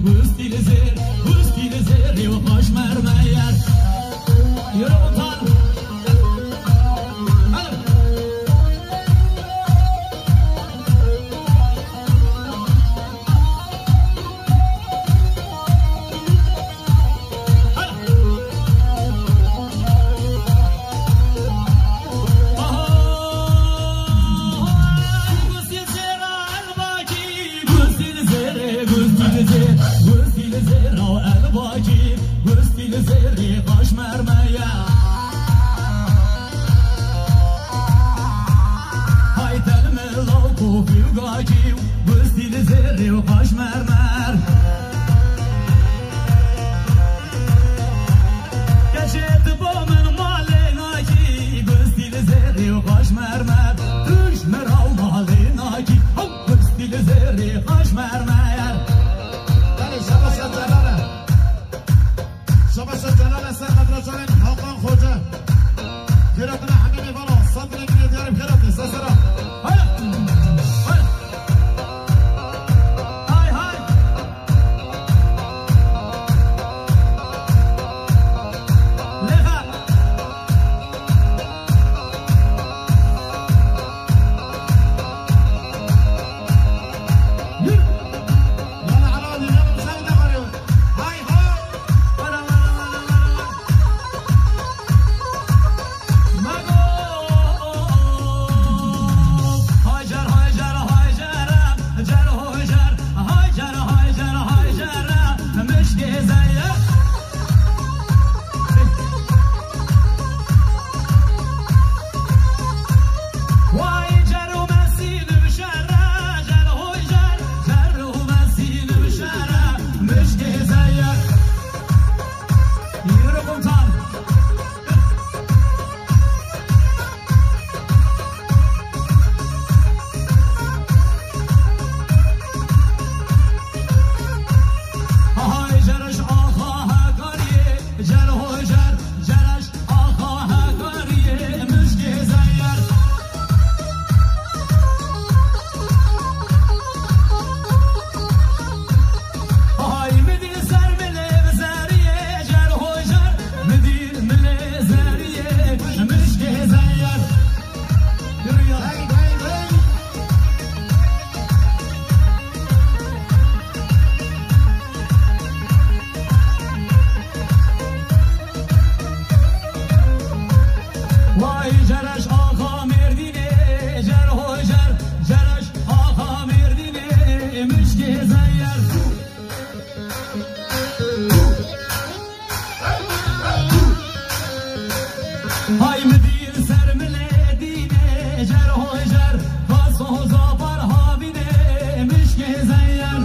Bus die Leser, bus die Leser, jo hoch mer meier. Jo زیر و الواجی برستی لزیری قاش مرمیا های تلم لوکو بیوگاجی برستی لزیری قاش مرمر گشت با من مالی ناجی برستی لزیری قاش مرمر دوش مراو مالی ناجی برستی لزیری قاش مرمر Gezayar